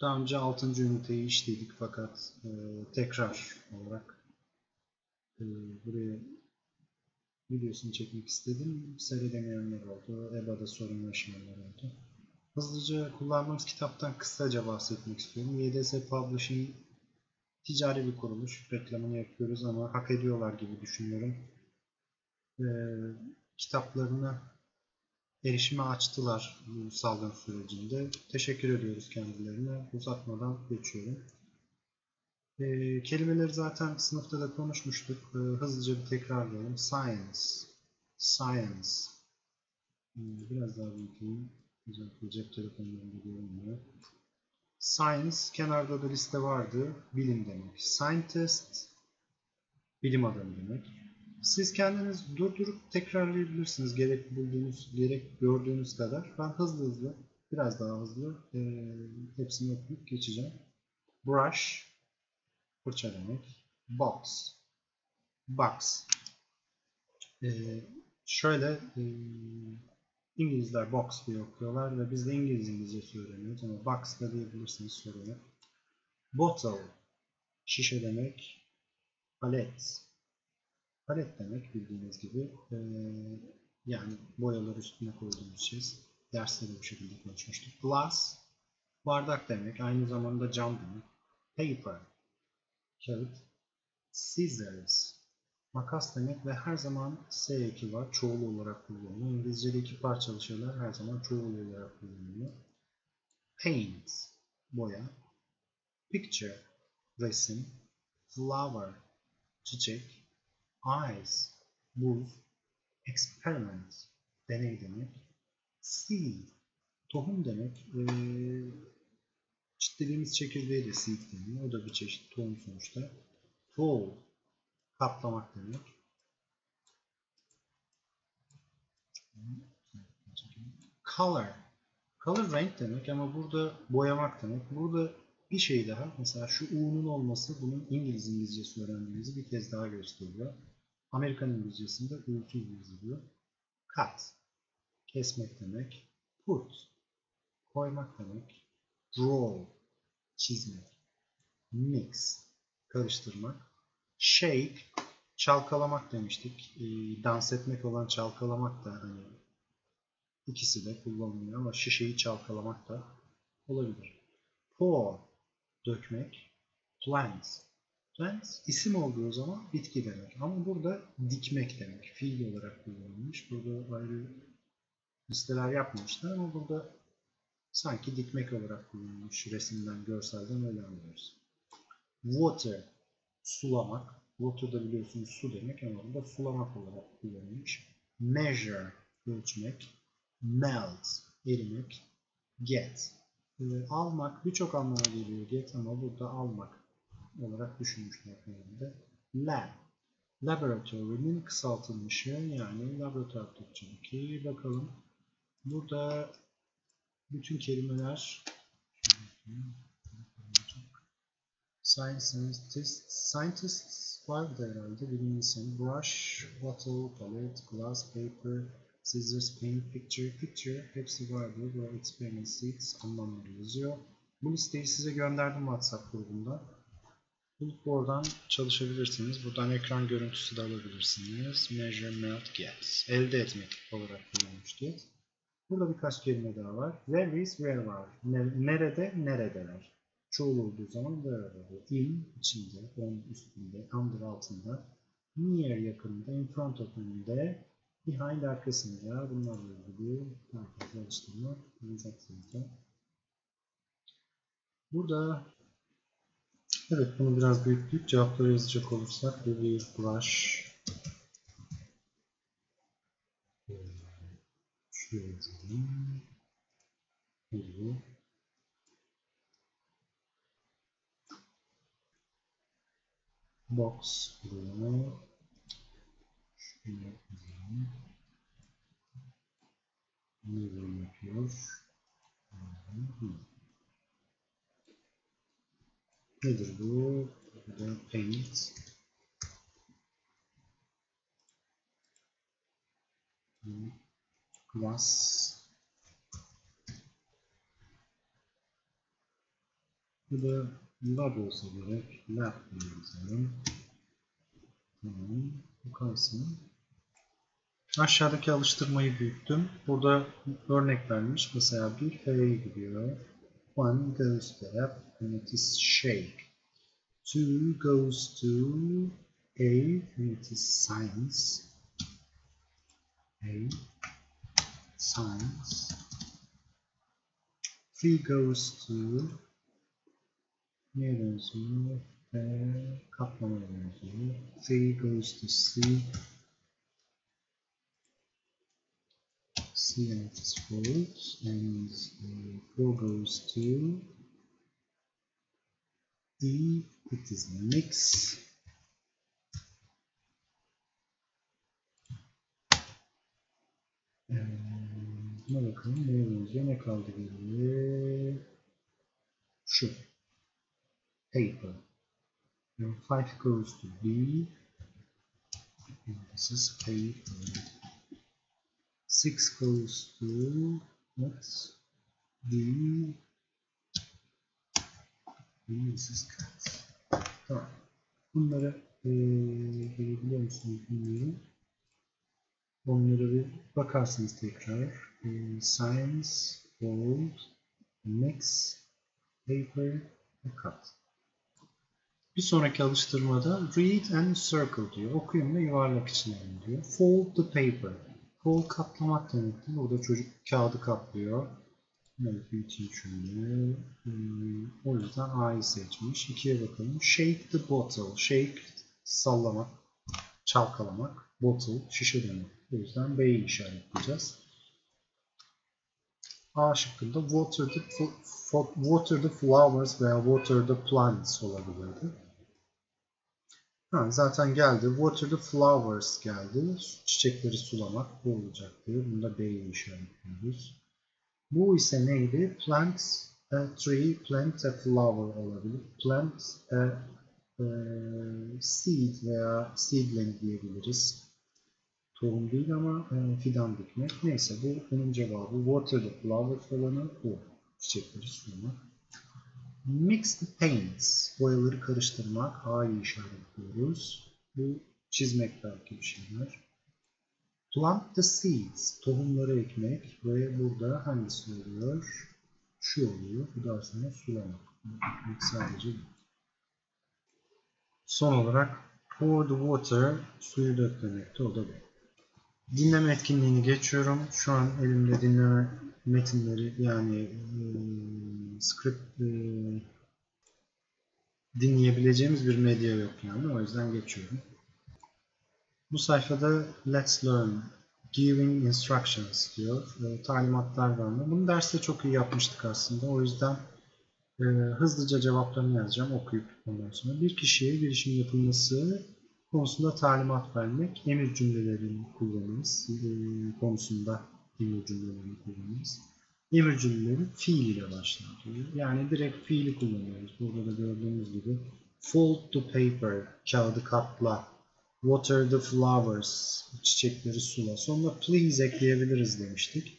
Daha önce 6. üniteyi işledik fakat e, tekrar olarak e, buraya videosunu çekmek istedim. Seyredemeyenler oldu. EBA'da sorun yaşayanlar oldu. Hızlıca kullandığımız kitaptan kısaca bahsetmek istiyorum. YDS Publishing ticari bir kuruluş. Reklamını yapıyoruz ama hak ediyorlar gibi düşünüyorum. Ee, kitaplarını erişime açtılar bu salgın sürecinde. Teşekkür ediyoruz kendilerine. Uzatmadan geçiyorum. Ee, kelimeleri zaten sınıfta da konuşmuştuk. Ee, hızlıca bir tekrarlayalım. Science. Science. Hmm, biraz daha büyüteyim. Özellikle cep telefonlarında görünmüyor. Science, kenarda da liste vardı. Bilim demek. Scientist, bilim adamı demek. Siz kendiniz durdurup tekrarlayabilirsiniz. Gerek bulduğunuz, gerek gördüğünüz kadar. Ben hızlı hızlı, biraz daha hızlı e, hepsini okuyup geçeceğim. Brush, fırça demek. Box, box. E, şöyle e, İngilizler box diye okuyorlar ve biz de İngiliz İngilizce öğreniyoruz ama box da diyebilirsiniz soruyu. Bottle, şişe demek. Palet, palet demek bildiğiniz gibi. Ee, yani boyalar üstüne koyduğumuz şey. Derste de bu şekilde konuşmuştuk. Glass, bardak demek. Aynı zamanda cam demek. Paper, kağıt. Scissors, makas demek ve her zaman S eki var. Çoğul olarak kullanılıyor. İngilizce'de iki parçalı şeyler her zaman çoğul olarak kullanılıyor. Paint, boya. Picture, resim. Flower, çiçek. Ice, buz. Experiment, deney demek. Seed, tohum demek. Ee, çitlediğimiz çekirdeğe de seed deniyor. O da bir çeşit tohum sonuçta. Fold, kaplamak demek. Color. Color renk demek ama burada boyamak demek. Burada bir şey daha. Mesela şu U'nun olması bunun İngiliz İngilizcesi öğrendiğimizi bir kez daha gösteriyor. Amerikan İngilizcesinde U'suz yazılıyor. Cut. Kesmek demek. Put. Koymak demek. Draw. Çizmek. Mix. Karıştırmak. Shake, çalkalamak demiştik. E, dans etmek olan çalkalamak da hani ikisi de kullanılıyor ama şişeyi çalkalamak da olabilir. Pour, dökmek. Plant, plant isim olduğu zaman bitki demek. Ama burada dikmek demek. Fiil olarak kullanılmış. Burada ayrı listeler yapmamışlar ama burada sanki dikmek olarak kullanılmış. Resimden, görselden öyle anlıyoruz. Water, sulamak. Water da biliyorsunuz su demek ama burada sulamak olarak kullanılmış. Measure, ölçmek. Melt, erimek. Get, e, almak birçok anlama geliyor get ama burada almak olarak düşünmüşler herhalde. Lab, laboratory'nin kısaltılmışı yani laboratuvar Türkçedeki. Bakalım. Burada bütün kelimeler scientists, scientists vardı herhalde bilim insanı. Brush, bottle, palette, glass, paper, scissors, paint, picture, picture hepsi vardı. Bu experiment seeds anlamları yazıyor. Bu listeyi size gönderdim WhatsApp grubunda. Bulup oradan çalışabilirsiniz. Buradan ekran görüntüsü de alabilirsiniz. Measure, melt, get. Elde etmek olarak kullanılmış get. Burada birkaç kelime daha var. Where is, where var. Nerede, neredeler çoğul olduğu zaman where oluyor. In içinde, on üstünde, under altında, near yakınında, in front of önünde, behind arkasında bunlarla ilgili daha fazla alıştırma yapacaksınız. Burada evet bunu biraz büyükleyip cevapları yazacak olursak şuraya yazalım. Bu box. Buraya şunu yapalım. Never yapıyor. Nedir bu? Burada paint. Glass. Bu da lab olsa gerek. Lab diye yazalım. Tamam. Bu kalsın. Aşağıdaki alıştırmayı büyüttüm. Burada örnek vermiş. Mesela bir F'ye gidiyor. One goes to app and it is shake. Two goes to A and it is science. A science. Three goes to neye benziyor? F katlamaya benziyor. Three goes to C. C and it is false. And uh, four goes to E. It is mix. Ee, Buna bakalım neye benziyor? Ne kaldı geriye? Şu. Paper. And five goes to B. And this is paper. Six goes to what? This is cat. Tamam. Bunları eee görebiliyor musunuz bilmiyorum. Onlara bir bakarsınız tekrar. Ee, science, bold, mix, paper cut. Bir sonraki alıştırmada read and circle diyor. Okuyun ve yuvarlak içine diyor. Fold the paper. Fold katlamak demektir. Burada çocuk kağıdı katlıyor. Evet, şöyle. Hmm, o yüzden A'yı seçmiş. İkiye bakalım. Shake the bottle. Shake, sallamak, çalkalamak. Bottle, şişe demek. O yüzden B'yi işaretleyeceğiz. A şıkkında water the, water the flowers veya water the plants olabilirdi. Ha, zaten geldi. Water the flowers geldi. Çiçekleri sulamak bu olacaktı. Bunda B'yi işaretliyoruz. Bu ise neydi? Plant a tree, plant a flower olabilir. Plant a, a seed veya seedling diyebiliriz. Tohum değil ama e, fidan dikmek. Neyse bu bunun cevabı. Water the flowers olanı bu. Çiçekleri sulamak. Mix the paints. Boyaları karıştırmak. A'yı işaretliyoruz. Bu çizmek belki bir şeyler. Plant the seeds. Tohumları ekmek. Ve burada hangisi oluyor? Şu oluyor. Bu daha sonra sulamak. Ekmek sadece. Son olarak pour the water. Suyu dök demekti. O da bu. Dinleme etkinliğini geçiyorum. Şu an elimde dinleme metinleri yani e, script e, dinleyebileceğimiz bir medya yok yani. O yüzden geçiyorum. Bu sayfada Let's Learn Giving Instructions diyor. E, talimatlar verme. Bunu derste çok iyi yapmıştık aslında. O yüzden e, hızlıca cevaplarını yazacağım okuyup ondan sonra. Bir kişiye bir işin yapılması konusunda talimat vermek, emir cümlelerini kullanırız. E, konusunda emir cümlelerini kullanırız. Emir cümleleri fiil ile başlar. Yani direkt fiili kullanıyoruz. Burada da gördüğünüz gibi fold the paper, kağıdı katla, water the flowers, çiçekleri sula. Sonra please ekleyebiliriz demiştik.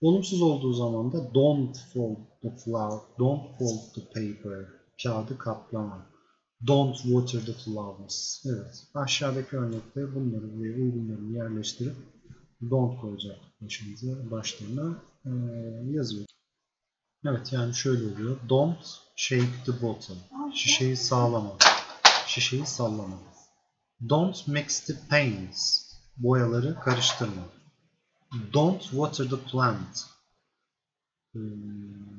Olumsuz olduğu zaman da don't fold the flower, don't fold the paper, kağıdı katlama. Don't water the flowers. Evet. Aşağıdaki örnekte bunları ve uygunlarını yerleştirip don't koyacak başımıza başlarına e, yazıyor. Evet yani şöyle oluyor. Don't shake the bottle. Şişeyi sağlama. Şişeyi sallama. Don't mix the paints. Boyaları karıştırma. Don't water the plant. Hmm.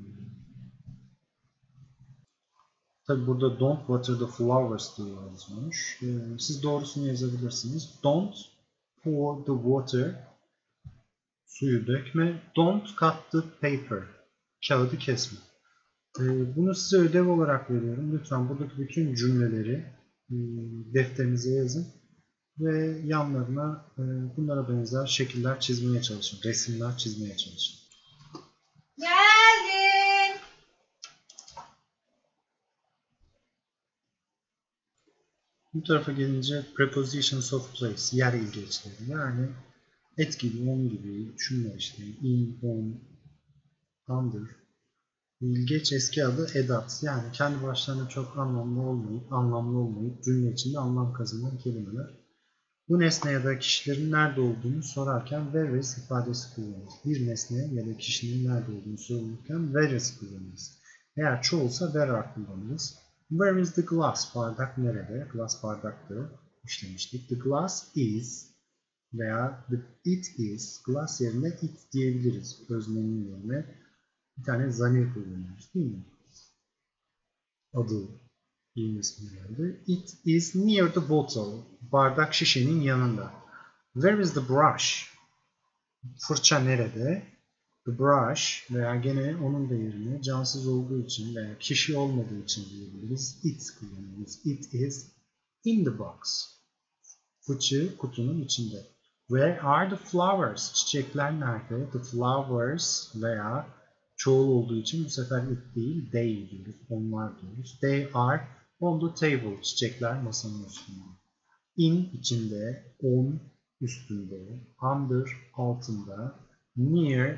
Tabi burada don't water the flowers diye yazmış. Ee, siz doğrusunu yazabilirsiniz. Don't pour the water. Suyu dökme. Don't cut the paper. Kağıdı kesme. Ee, bunu size ödev olarak veriyorum. Lütfen buradaki bütün cümleleri defterinize yazın. Ve yanlarına e, bunlara benzer şekiller çizmeye çalışın. Resimler çizmeye çalışın. Geldin. Bu tarafa gelince prepositions of place, yer ilgeçleri. Yani et gibi, on gibi, şunlar işte, in, on, under. Bilgeç eski adı edat. Yani kendi başlarına çok anlamlı olmayıp, anlamlı olmayıp cümle içinde anlam kazanan kelimeler. Bu nesne ya da kişilerin nerede olduğunu sorarken where is ifadesi kullanırız. Bir nesne ya da kişinin nerede olduğunu sorulurken where is kullanırız. Eğer çoğulsa where are kullanırız. Where is the glass? Bardak nerede? Glass bardaktı. İşlemiştik. The glass is veya the, it is. Glass yerine it diyebiliriz. Öznenin yerine bir tane zamir kullanıyoruz değil mi? Adı ismi geldi. It is near the bottle. Bardak şişenin yanında. Where is the brush? Fırça nerede? The brush veya gene onun da yerine cansız olduğu için veya kişi olmadığı için diyebiliriz. It kullanıyoruz. It is in the box. Fıçı kutunun içinde. Where are the flowers? Çiçekler nerede? The flowers veya çoğul olduğu için bu sefer it değil, they diyoruz. Onlar diyoruz. They are on the table. Çiçekler masanın üstünde. In içinde, on üstünde, under altında, near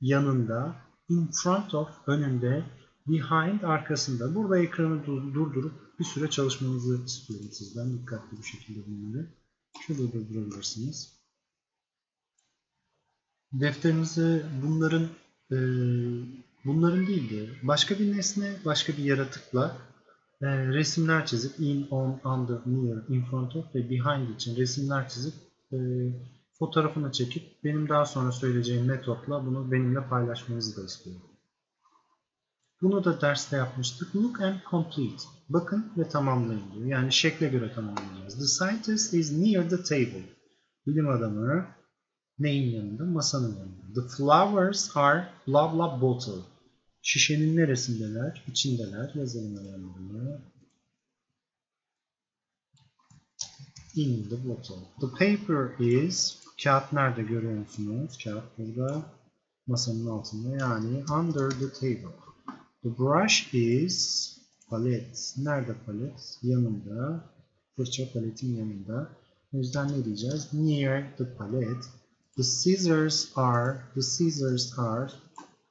yanında, in front of önünde, behind arkasında. Burada ekranı durdurup bir süre çalışmanızı istiyorum sizden dikkatli bir şekilde bunları. Şurada durdurabilirsiniz. Defterinize bunların e, bunların değil de başka bir nesne, başka bir yaratıkla e, resimler çizip in, on, under, near, in front of ve behind için resimler çizip e, fotoğrafını çekip benim daha sonra söyleyeceğim metotla bunu benimle paylaşmanızı da istiyorum. Bunu da derste yapmıştık. Look and complete. Bakın ve tamamlayın diyor. Yani şekle göre tamamlayacağız. The scientist is near the table. Bilim adamı neyin yanında? Masanın yanında. The flowers are blah blah bottle. Şişenin neresindeler? İçindeler. Yazalım yanlarına. In the bottle. The paper is kağıt nerede görüyor musunuz? Kağıt burada masanın altında yani under the table. The brush is palet. Nerede palet? Yanında. Fırça paletin yanında. O yüzden ne diyeceğiz? Near the palette. The scissors are, the scissors are,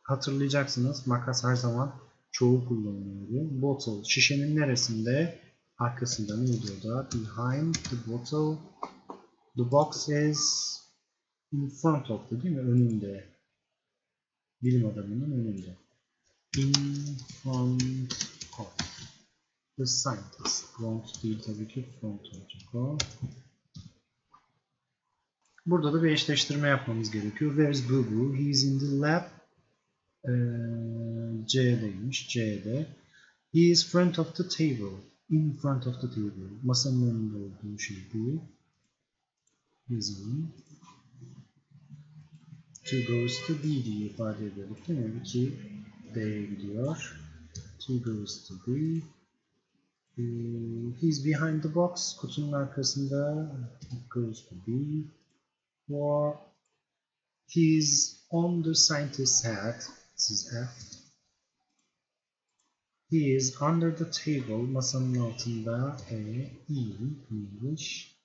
hatırlayacaksınız makas her zaman çoğu kullanılıyor. Bottle, şişenin neresinde? Arkasında ne diyor da? Behind the bottle. The box is in front of the değil mi? Önünde. Bilim adamının önünde. In front of the scientist. Front değil tabii ki front olacak o. Burada da bir eşleştirme yapmamız gerekiyor. Where's Boo Boo? He is in the lab. Ee, C'deymiş. C'de. He is front of the table. In front of the table. Masanın önünde olduğu şey bu. Yazalım. To goes to B diye ifade ediyorduk değil mi? 2 D'ye gidiyor. Two goes to B. Uh, he's behind the box. Kutunun arkasında. Goes to B. Or he's on the scientist's head. This is F. He is under the table. Masanın altında. E. E. English.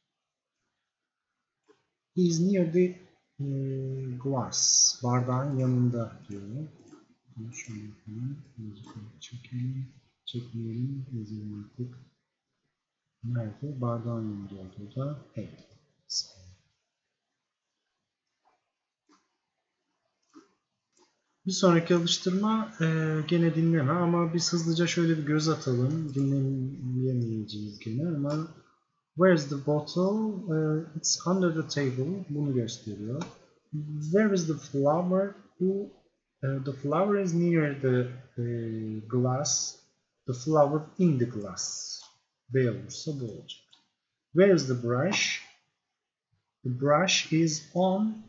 He is near the uh, glass. Bardağın yanında diyor. Şöyle yapalım. Yazıkları çekelim. Çekmeyelim. Yazalım artık. Nerede? Bardağın yanında olduğu da evet. Bir sonraki alıştırma e, gene dinleme ama biz hızlıca şöyle bir göz atalım. Dinleyemeyeceğiz gene ama Where's the bottle? Uh, it's under the table. Bunu gösteriyor. Where is the flower? Bu Uh, the flower is near the uh, glass. The flower in the glass. B olursa bu olacak. Where is the brush? The brush is on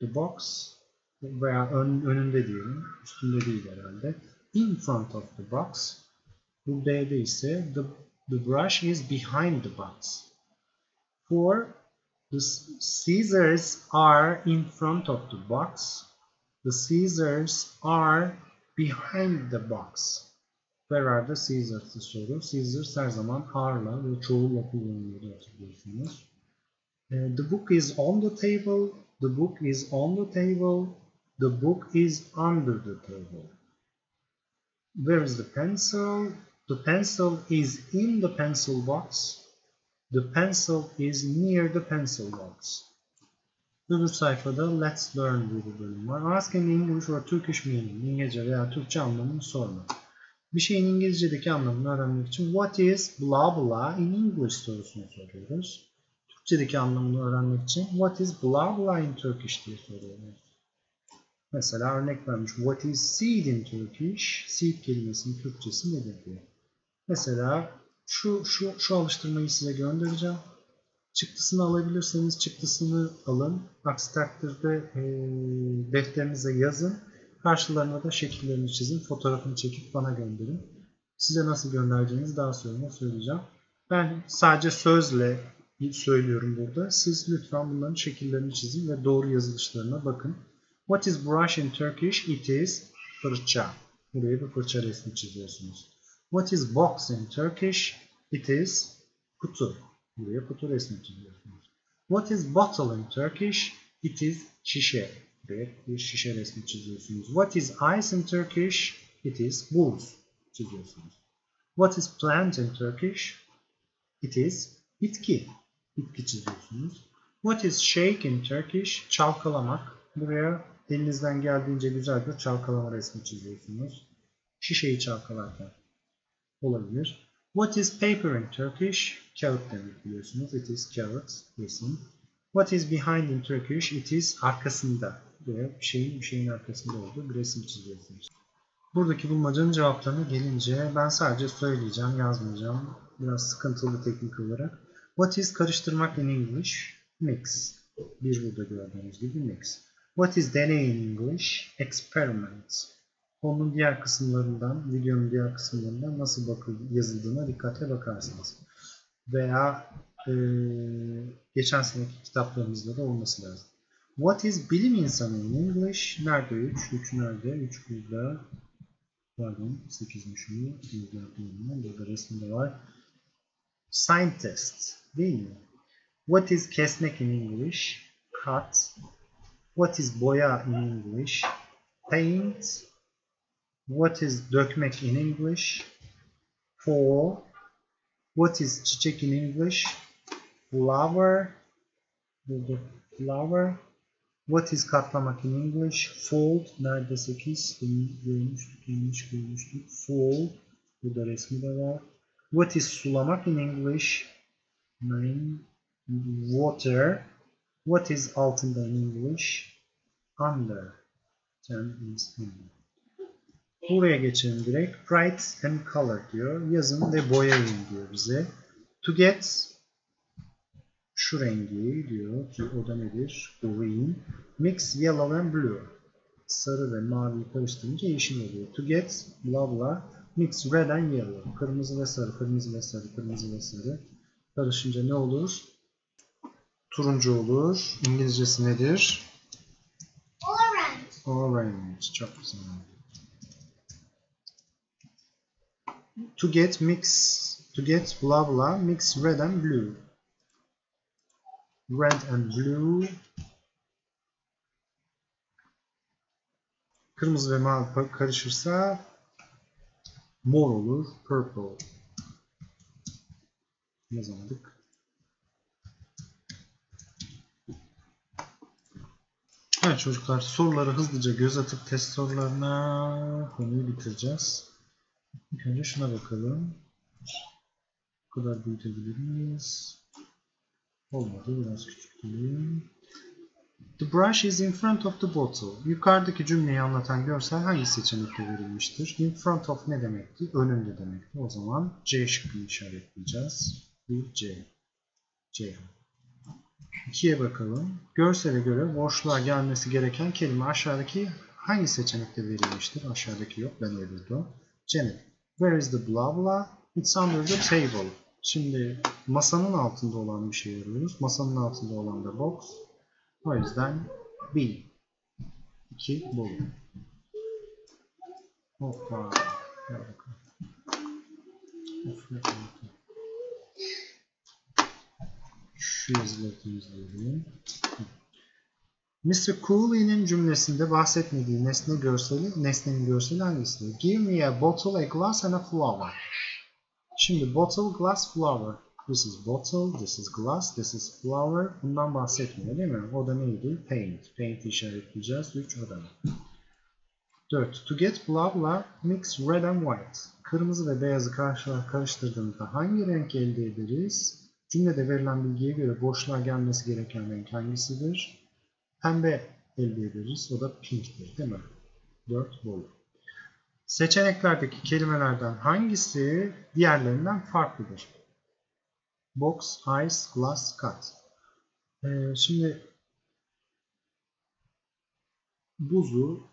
the box veya ön, önünde diyelim. Üstünde değil herhalde. In front of the box. Bu B'de ise the, the brush is behind the box. For the scissors are in front of the box. The scissors are behind the box. Where are the scissors soru. Scissors her zaman are'la ve çoğulla kullanılıyor hatırlıyorsunuz. The book is on the table. The book is on the table. The book is under the table. Where is the pencil? The pencil is in the pencil box. The pencil is near the pencil box. Öbür sayfada Let's Learn diye bir bölüm var. Ask in English or Turkish meaning. İngilizce veya Türkçe anlamını sorma. Bir şeyin İngilizce'deki anlamını öğrenmek için What is blah blah in English sorusunu soruyoruz. Türkçedeki anlamını öğrenmek için What is blah blah in Turkish diye soruyoruz. Mesela örnek vermiş. What is seed in Turkish? Seed kelimesinin Türkçesi nedir diye. Mesela şu, şu, şu alıştırmayı size göndereceğim. Çıktısını alabilirseniz çıktısını alın. Aksi takdirde e, defterinize yazın. Karşılarına da şekillerini çizin. Fotoğrafını çekip bana gönderin. Size nasıl göndereceğinizi daha sonra söyleyeceğim. Ben sadece sözle söylüyorum burada. Siz lütfen bunların şekillerini çizin ve doğru yazılışlarına bakın. What is brush in Turkish? It is fırça. Buraya bir fırça resmi çiziyorsunuz. What is box in Turkish? It is kutu. Buraya kutu resmi çiziyorsunuz. What is bottle in Turkish? It is şişe. Buraya bir şişe resmi çiziyorsunuz. What is ice in Turkish? It is buz çiziyorsunuz. What is plant in Turkish? It is bitki. Bitki çiziyorsunuz. What is shake in Turkish? Çalkalamak. Buraya elinizden geldiğince güzel bir çalkalama resmi çiziyorsunuz. Şişeyi çalkalarken olabilir. What is paper in Turkish? Kağıt demek biliyorsunuz. It is kağıt, resim. What is behind in Turkish? It is arkasında. Buraya bir şeyin bir şeyin arkasında olduğu bir resim çiziyorsunuz. Buradaki bulmacanın cevaplarına gelince ben sadece söyleyeceğim, yazmayacağım. Biraz sıkıntılı teknik olarak. What is karıştırmak in English? Mix. Bir burada gördüğünüz gibi mix. What is deney in English? Experiment. Onun diğer kısımlarından, videonun diğer kısımlarından nasıl bakıl yazıldığına dikkatle bakarsınız. Veya e, geçen seneki kitaplarımızda da olması lazım. What is bilim insanı in English? Nerede 3? 3 nerede? 3 burada. Pardon 8'miş bu. Burada, burada resminde var. Scientist değil mi? What is kesmek in English? Cut. What is boya in English? Paint. What is dökmek in English? Fall. What is çiçek in English? Flower. Flower. What is katlamak in English? Fold. Nerede 8? Görmüştük, yanlış görmüştük. Fold. Burada resmi de var. What is sulamak in English? Nine. Water. What is altında in English? Under. Ten is under. Buraya geçelim direkt. Write and color diyor. Yazın ve boyayın diyor bize. To get şu rengi diyor ki o da nedir? Green. Mix yellow and blue. Sarı ve mavi karıştırınca yeşil oluyor. To get blah blah. Mix red and yellow. Kırmızı ve sarı, kırmızı ve sarı, kırmızı ve sarı. Karışınca ne olur? Turuncu olur. İngilizcesi nedir? Orange. Orange. Çok güzel. To get mix, to get blah blah, mix red and blue. Red and blue. Kırmızı ve mavi karışırsa mor olur. Purple. Yazamadık. Evet çocuklar soruları hızlıca göz atıp test sorularına konuyu bitireceğiz. İlk önce şuna bakalım. Bu kadar büyütebilir miyiz? Olmadı. Biraz küçültelim. The brush is in front of the bottle. Yukarıdaki cümleyi anlatan görsel hangi seçenekte verilmiştir? In front of ne demekti? Önünde demekti. O zaman C şıkkını işaretleyeceğiz. Bir C. C. 2'ye bakalım. Görsele göre boşluğa gelmesi gereken kelime aşağıdaki hangi seçenekte verilmiştir? Aşağıdaki yok. Ben uydurdum. Janet. Where is the blah blah? It's under the table. Şimdi masanın altında olan bir şey arıyoruz. Masanın altında olan da box. O yüzden B. 2 bul. Hoppa. Of, yok, yok. Şu yazıları temizleyelim. Mr. Cooley'nin cümlesinde bahsetmediği nesne görseli, nesnenin görseli hangisidir? Give me a bottle, a glass and a flower. Şimdi bottle, glass, flower. This is bottle, this is glass, this is flower. Bundan bahsetmiyor değil mi? O da neydi? Paint. Paint işaretleyeceğiz. 3 o da ne? 4. To get blah mix red and white. Kırmızı ve beyazı karşı- karıştırdığımızda hangi renk elde ederiz? Cümlede verilen bilgiye göre boşluğa gelmesi gereken renk hangisidir? Pembe elde ederiz. O da pinktir değil mi? 4 bolu. Seçeneklerdeki kelimelerden hangisi diğerlerinden farklıdır? Box, ice, glass, cut. Ee, şimdi buzu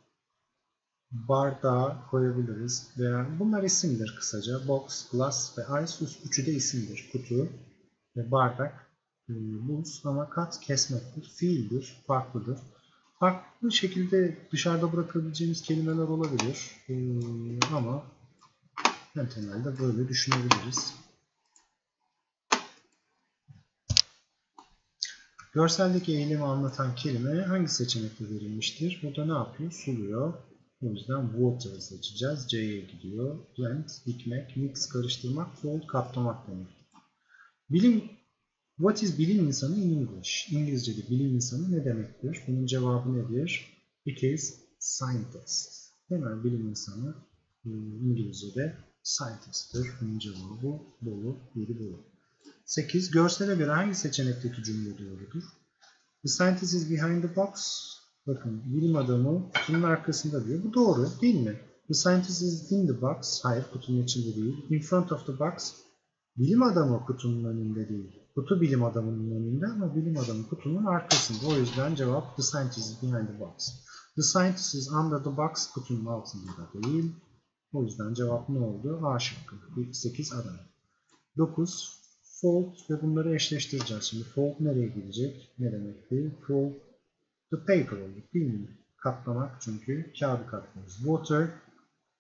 bardağa koyabiliriz veya bunlar isimdir kısaca. Box, glass ve ice üçü de isimdir. Kutu ve bardak, e, buz ama kat kesmektir, fiildir, farklıdır. Farklı şekilde dışarıda bırakabileceğimiz kelimeler olabilir E, ama en temelde böyle düşünebiliriz. Görseldeki eğilimi anlatan kelime hangi seçenekte verilmiştir? Burada ne yapıyor? Suluyor. O yüzden water seçeceğiz. C'ye gidiyor. Blend, dikmek, mix, karıştırmak, fold, kaplamak demek. Bilim, what is bilim insanı in English? İngilizce'de bilim insanı ne demektir? Bunun cevabı nedir? It is scientist. Hemen bilim insanı e, İngilizce'de scientist'tir. Bunun cevabı Bolu, yeri Bolu. 8. Görsele göre hangi seçenekteki cümle doğrudur? The scientist is behind the box. Bakın bilim adamı kutunun arkasında diyor. Bu doğru değil mi? The scientist is in the box. Hayır kutunun içinde değil. In front of the box. Bilim adamı kutunun önünde değil. Kutu bilim adamının önünde ama bilim adamı kutunun arkasında. O yüzden cevap the scientist is behind the box. The scientist is under the box. Kutunun altında da değil. O yüzden cevap ne oldu? A şıkkı. 8 Adana. 9. Fold ve bunları eşleştireceğiz. Şimdi fold nereye gidecek? Ne demekti? Fold the paper olduk değil mi? Katlamak çünkü kağıdı katlıyoruz. Water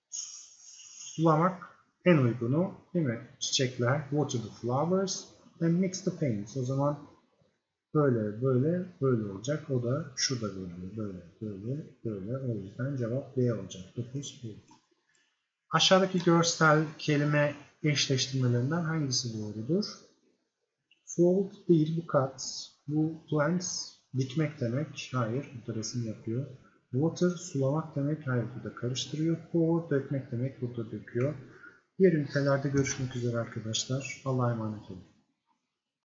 sulamak en uygunu değil mi? Çiçekler, water the flowers and mix the paints. O zaman böyle böyle böyle olacak. O da şurada böyle böyle böyle böyle. O yüzden cevap B olacak. 9 bu. Aşağıdaki görsel kelime eşleştirmelerinden hangisi doğrudur? Fold değil bu cut. Bu plants dikmek demek. Hayır burada resim yapıyor. Water sulamak demek. Hayır burada karıştırıyor. Pour dökmek demek. Burada döküyor. Diğer ünitelerde görüşmek üzere arkadaşlar. Allah'a emanet olun.